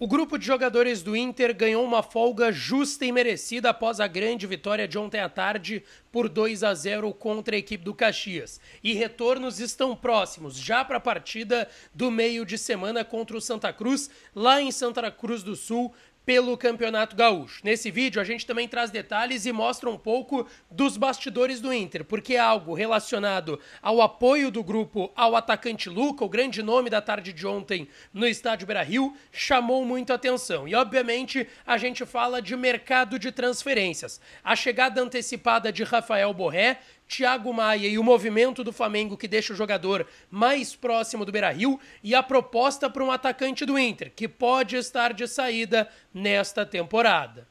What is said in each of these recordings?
O grupo de jogadores do Inter ganhou uma folga justa e merecida após a grande vitória de ontem à tarde por 2 a 0 contra a equipe do Caxias. E retornos estão próximos, já para a partida do meio de semana contra o Santa Cruz, lá em Santa Cruz do Sul, pelo Campeonato Gaúcho. Nesse vídeo a gente também traz detalhes e mostra um pouco dos bastidores do Inter, porque é algo relacionado ao apoio do grupo ao atacante Luca, o grande nome da tarde de ontem no estádio Beira-Rio, chamou muito atenção. E obviamente a gente fala de mercado de transferências. A chegada antecipada de Rafael Borré Thiago Maia e o movimento do Flamengo que deixa o jogador mais próximo do Beira-Rio e a proposta para um atacante do Inter, que pode estar de saída nesta temporada.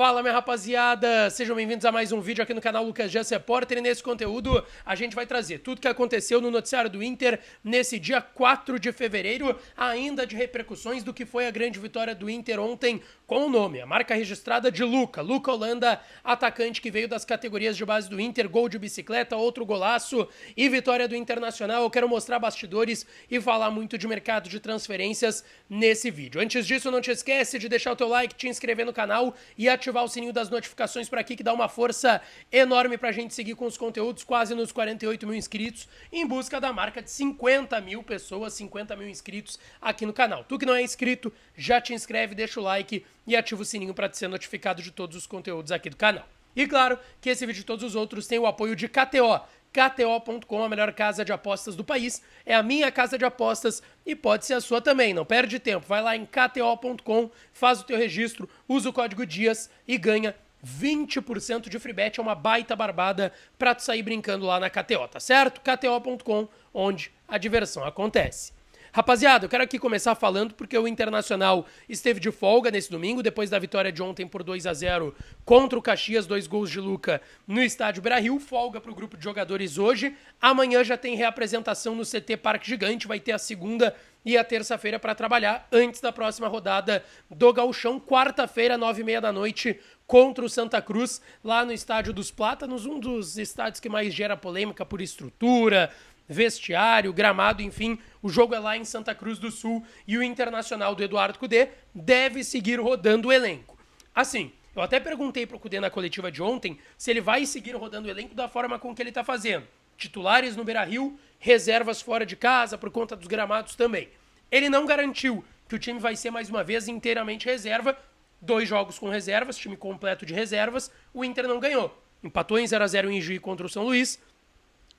Fala, minha rapaziada! Sejam bem-vindos a mais um vídeo aqui no canal Lucas Jans Repórter. E nesse conteúdo a gente vai trazer tudo que aconteceu no noticiário do Inter nesse dia 4 de fevereiro, ainda de repercussões do que foi a grande vitória do Inter ontem com o nome, a marca registrada de Luca. Luca Holanda, atacante que veio das categorias de base do Inter, gol de bicicleta, outro golaço e vitória do Internacional. Eu quero mostrar bastidores e falar muito de mercado de transferências nesse vídeo. Antes disso, não te esquece de deixar o teu like, te inscrever no canal e ativar ativar o sininho das notificações por aqui, que dá uma força enorme pra gente seguir com os conteúdos, quase nos 48 mil inscritos, em busca da marca de 50 mil pessoas, 50 mil inscritos aqui no canal. Tu que não é inscrito, já te inscreve, deixa o like e ativa o sininho para ser notificado de todos os conteúdos aqui do canal. E claro que esse vídeo e todos os outros têm o apoio de KTO. KTO.com, a melhor casa de apostas do país. É a minha casa de apostas e pode ser a sua também. Não perde tempo. Vai lá em KTO.com, faz o teu registro, usa o código DIAS e ganha 20% de free bet. É uma baita barbada pra tu sair brincando lá na KTO, tá certo? KTO.com, onde a diversão acontece. Rapaziada, eu quero aqui começar falando porque o Internacional esteve de folga nesse domingo, depois da vitória de ontem por 2 a 0 contra o Caxias, dois gols de Luca no estádio Beira-Rio. Folga para o grupo de jogadores hoje. Amanhã já tem reapresentação no CT Parque Gigante, vai ter a segunda e a terça-feira para trabalhar antes da próxima rodada do Gauchão, quarta-feira, nove e meia da noite, contra o Santa Cruz, lá no Estádio dos Plátanos, um dos estádios que mais gera polêmica por estrutura, vestiário, gramado, enfim. O jogo é lá em Santa Cruz do Sul e o Internacional do Eduardo Cudê deve seguir rodando o elenco. Assim, eu até perguntei pro Cudê na coletiva de ontem se ele vai seguir rodando o elenco da forma com que ele tá fazendo. Titulares no Beira-Rio, reservas fora de casa por conta dos gramados também. Ele não garantiu que o time vai ser mais uma vez inteiramente reserva. Dois jogos com reservas, time completo de reservas. O Inter não ganhou. Empatou em 0 a 0 em Juí contra o São Luís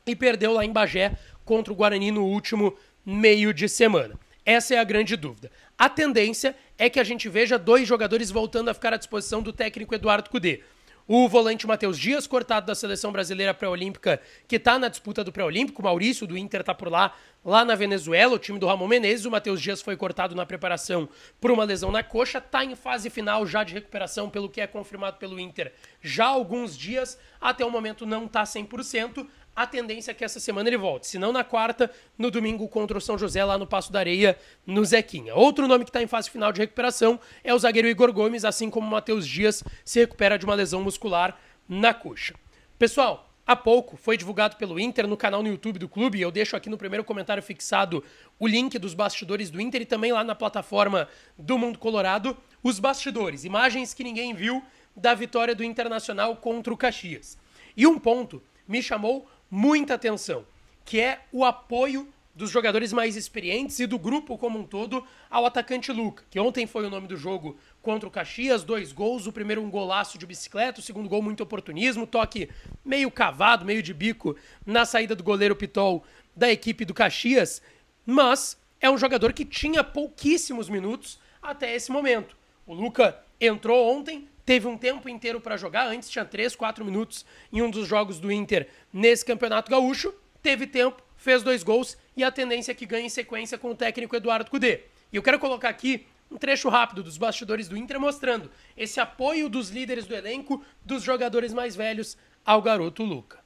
e perdeu lá em Bagé contra o Guarani no último meio de semana. Essa é a grande dúvida. A tendência é que a gente veja dois jogadores voltando a ficar à disposição do técnico Eduardo Cudê. O volante Matheus Dias, cortado da seleção brasileira pré-olímpica, que está na disputa do pré-olímpico. Maurício do Inter está por lá, lá na Venezuela, o time do Ramon Menezes. O Matheus Dias foi cortado na preparação por uma lesão na coxa. Está em fase final já de recuperação, pelo que é confirmado pelo Inter já há alguns dias. Até o momento não está 100% a tendência é que essa semana ele volte. Se não na quarta, no domingo contra o São José, lá no Passo da Areia, no Zequinha. Outro nome que está em fase final de recuperação é o zagueiro Igor Gomes, assim como o Matheus Dias se recupera de uma lesão muscular na coxa. Pessoal, há pouco foi divulgado pelo Inter no canal no YouTube do clube. Eu deixo aqui no primeiro comentário fixado o link dos bastidores do Inter e também lá na plataforma do Mundo Colorado. Os bastidores, imagens que ninguém viu da vitória do Internacional contra o Caxias. E um ponto me chamou muita atenção, que é o apoio dos jogadores mais experientes e do grupo como um todo ao atacante Luca, que ontem foi o nome do jogo contra o Caxias, dois gols, o primeiro um golaço de bicicleta, o segundo gol muito oportunismo, toque meio cavado, meio de bico na saída do goleiro Pitol da equipe do Caxias, mas é um jogador que tinha pouquíssimos minutos até esse momento. O Luca entrou ontem, teve um tempo inteiro para jogar, antes tinha 3, 4 minutos em um dos jogos do Inter nesse Campeonato Gaúcho, teve tempo, fez dois gols e a tendência é que ganhe sequência com o técnico Eduardo Cudê. E eu quero colocar aqui um trecho rápido dos bastidores do Inter mostrando esse apoio dos líderes do elenco, dos jogadores mais velhos ao garoto Luca.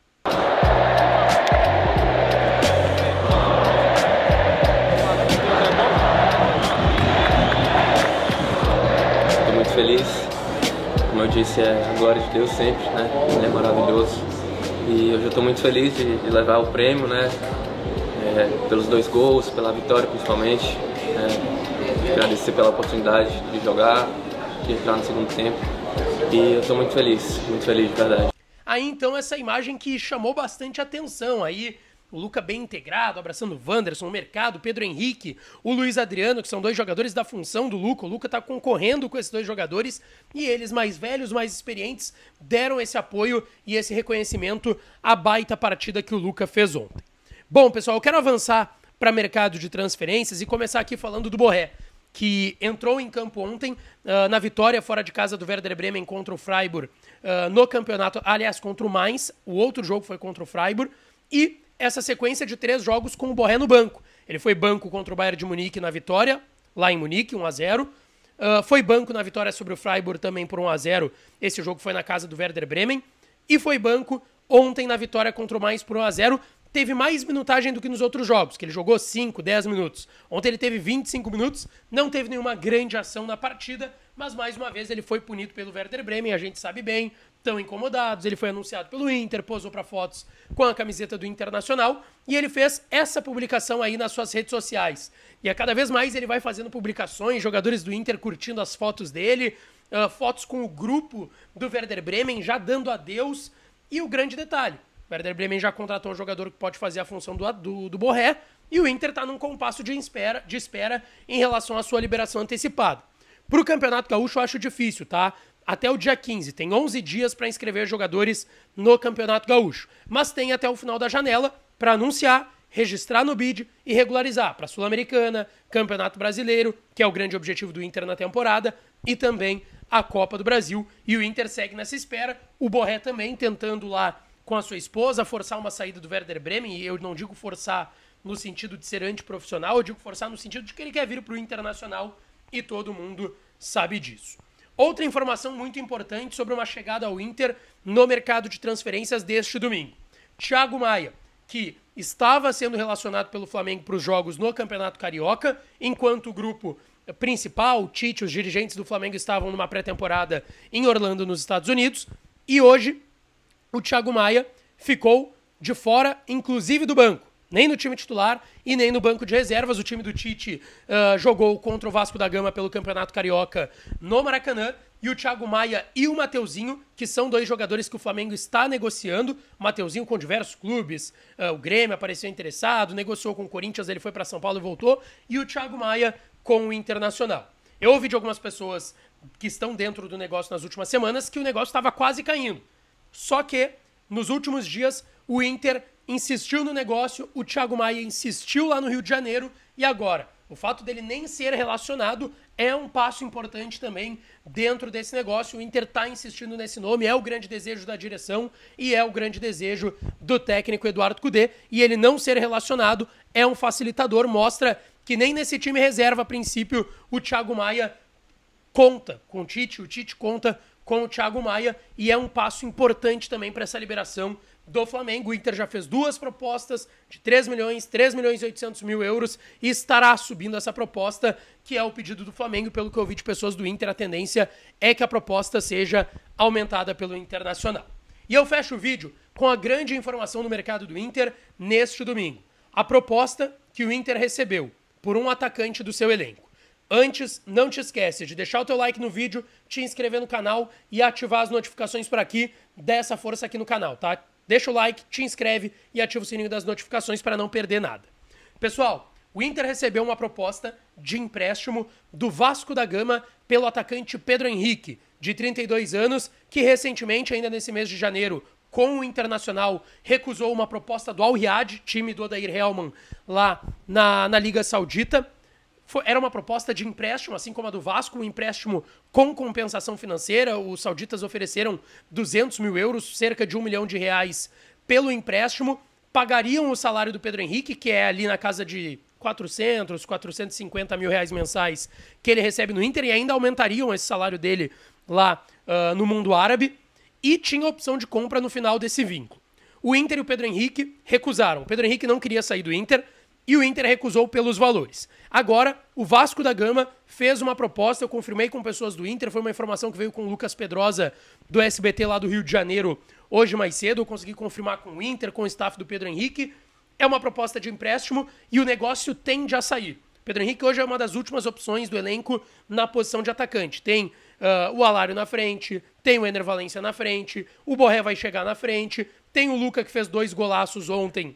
Estou muito feliz eu disse, é a glória de Deus sempre, né? Ele é maravilhoso. E hoje eu estou muito feliz de, de, levar o prêmio, né? É, pelos dois gols, pela vitória principalmente. É, agradecer pela oportunidade de jogar, de entrar no segundo tempo. E eu estou muito feliz, muito feliz de verdade. Aí então essa imagem que chamou bastante atenção aí o Luca bem integrado, abraçando o Wanderson, o Mercado, o Pedro Henrique, o Luiz Adriano, que são dois jogadores da função do Luca. O Luca tá concorrendo com esses dois jogadores e eles, mais velhos, mais experientes, deram esse apoio e esse reconhecimento à baita partida que o Luca fez ontem. Bom, pessoal, eu quero avançar para mercado de transferências e começar aqui falando do Borré, que entrou em campo ontem uh, na vitória fora de casa do Werder Bremen contra o Freiburg uh, no campeonato, aliás, contra o Mainz. O outro jogo foi contra o Freiburg. E essa sequência de três jogos com o Borré no banco. Ele foi banco contra o Bayern de Munique na vitória, lá em Munique, 1 a 0 uh, ah, Foi banco na vitória sobre o Freiburg também por 1 a 0 Esse jogo foi na casa do Werder Bremen. E foi banco ontem na vitória contra o Mainz por 1 a 0 Teve mais minutagem do que nos outros jogos, que ele jogou 5, 10 minutos. Ontem ele teve 25 minutos, não teve nenhuma grande ação na partida, mas mais uma vez ele foi punido pelo Werder Bremen, a gente sabe bem estão incomodados. Ele foi anunciado pelo Inter, posou para fotos com a camiseta do Internacional e ele fez essa publicação aí nas suas redes sociais. E a cada vez mais ele vai fazendo publicações, jogadores do Inter curtindo as fotos dele, uh, fotos com o grupo do Werder Bremen já dando adeus. E o grande detalhe: o Werder Bremen já contratou um jogador que pode fazer a função do, do, do Borré e o Inter está num compasso de espera, de espera em relação à sua liberação antecipada. Para o Campeonato Gaúcho eu acho difícil, tá? até o dia 15. Tem 11 dias para inscrever jogadores no Campeonato Gaúcho. Mas tem até o final da janela para anunciar, registrar no BID e regularizar para Sul-Americana, Campeonato Brasileiro, que é o grande objetivo do Inter na temporada, e também a Copa do Brasil. E o Inter segue nessa espera. O Borré também tentando lá com a sua esposa forçar uma saída do Werder Bremen. E eu não digo forçar no sentido de ser antiprofissional, eu digo forçar no sentido de que ele quer vir para o Internacional e todo mundo sabe disso. Outra informação muito importante sobre uma chegada ao Inter no mercado de transferências deste domingo. Thiago Maia, que estava sendo relacionado pelo Flamengo para os jogos no Campeonato Carioca, enquanto o grupo principal, Tite, os dirigentes do Flamengo estavam numa pré-temporada em Orlando, nos Estados Unidos, e hoje o Thiago Maia ficou de fora, inclusive do banco nem no time titular e nem no banco de reservas. O time do Tite uh, jogou contra o Vasco da Gama pelo Campeonato Carioca no Maracanã. E o Thiago Maia e o Mateuzinho, que são dois jogadores que o Flamengo está negociando. O Mateuzinho com diversos clubes, uh, o Grêmio apareceu interessado, negociou com o Corinthians, ele foi para São Paulo e voltou. E o Thiago Maia com o Internacional. Eu ouvi de algumas pessoas que estão dentro do negócio nas últimas semanas que o negócio estava quase caindo. Só que, nos últimos dias, o Inter insistiu no negócio, o Thiago Maia insistiu lá no Rio de Janeiro e agora, o fato dele nem ser relacionado é um passo importante também dentro desse negócio. O Inter está insistindo nesse nome, é o grande desejo da direção e é o grande desejo do técnico Eduardo Cudê. E ele não ser relacionado é um facilitador, mostra que nem nesse time reserva, a princípio, o Thiago Maia conta com o Tite, o Tite conta com o Thiago Maia e é um passo importante também para essa liberação do Flamengo. O Inter já fez duas propostas de 3 milhões, 3 milhões e 800 mil euros e estará subindo essa proposta, que é o pedido do Flamengo. Pelo que eu vi de pessoas do Inter, a tendência é que a proposta seja aumentada pelo Internacional. E eu fecho o vídeo com a grande informação do mercado do Inter neste domingo. A proposta que o Inter recebeu por um atacante do seu elenco. Antes, não te esquece de deixar o teu like no vídeo, te inscrever no canal e ativar as notificações por aqui, dessa força aqui no canal, tá? Deixa o like, te inscreve e ativa o sininho das notificações para não perder nada. Pessoal, o Inter recebeu uma proposta de empréstimo do Vasco da Gama pelo atacante Pedro Henrique, de 32 anos, que recentemente, ainda nesse mês de janeiro, com o Internacional, recusou uma proposta do Al Riyad, time do Odair Helman, lá na, na Liga Saudita. Foi, era uma proposta de empréstimo, assim como a do Vasco, um empréstimo com compensação financeira. Os sauditas ofereceram 200 mil euros, cerca de um milhão de reais, pelo empréstimo. Pagariam o salário do Pedro Henrique, que é ali na casa de 400, 450 mil reais mensais que ele recebe no Inter, e ainda aumentariam esse salário dele lá uh, no mundo árabe. E tinha opção de compra no final desse vínculo. O Inter e o Pedro Henrique recusaram. O Pedro Henrique não queria sair do Inter e o Inter recusou pelos valores. Agora, o Vasco da Gama fez uma proposta, eu confirmei com pessoas do Inter, foi uma informação que veio com o Lucas Pedrosa do SBT lá do Rio de Janeiro hoje mais cedo, eu consegui confirmar com o Inter, com o staff do Pedro Henrique. É uma proposta de empréstimo e o negócio tende a sair. Pedro Henrique hoje é uma das últimas opções do elenco na posição de atacante. Tem uh, o Alário na frente, tem o Ener Valência na frente, o Borré vai chegar na frente, tem o Luca que fez dois golaços ontem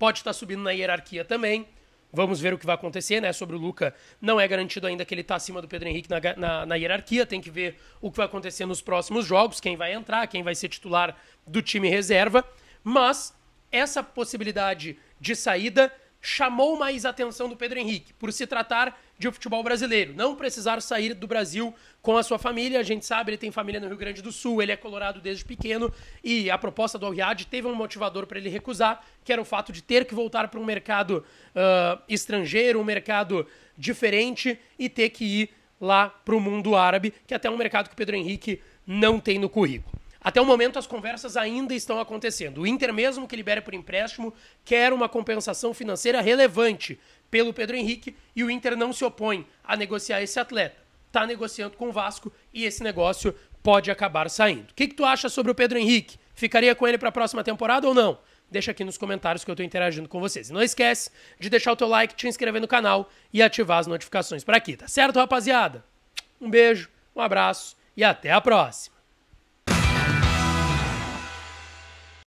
pode estar subindo na hierarquia também. Vamos ver o que vai acontecer, né? Sobre o Luca, não é garantido ainda que ele está acima do Pedro Henrique na, na, na, hierarquia. Tem que ver o que vai acontecer nos próximos jogos, quem vai entrar, quem vai ser titular do time reserva. Mas essa possibilidade de saída chamou mais atenção do Pedro Henrique, por se tratar de futebol brasileiro. Não precisar sair do Brasil com a sua família. A gente sabe, ele tem família no Rio Grande do Sul, ele é colorado desde pequeno e a proposta do al teve um motivador para ele recusar, que era o fato de ter que voltar para um mercado uh, estrangeiro, um mercado diferente e ter que ir lá para o mundo árabe, que é até um mercado que o Pedro Henrique não tem no currículo. Até o momento, as conversas ainda estão acontecendo. O Inter, mesmo que libere por empréstimo, quer uma compensação financeira relevante pelo Pedro Henrique e o Inter não se opõe a negociar esse atleta. Está negociando com o Vasco e esse negócio pode acabar saindo. O que, que tu acha sobre o Pedro Henrique? Ficaria com ele para a próxima temporada ou não? Deixa aqui nos comentários que eu estou interagindo com vocês. E não esquece de deixar o teu like, te inscrever no canal e ativar as notificações para aqui, tá certo, rapaziada? Um beijo, um abraço e até a próxima.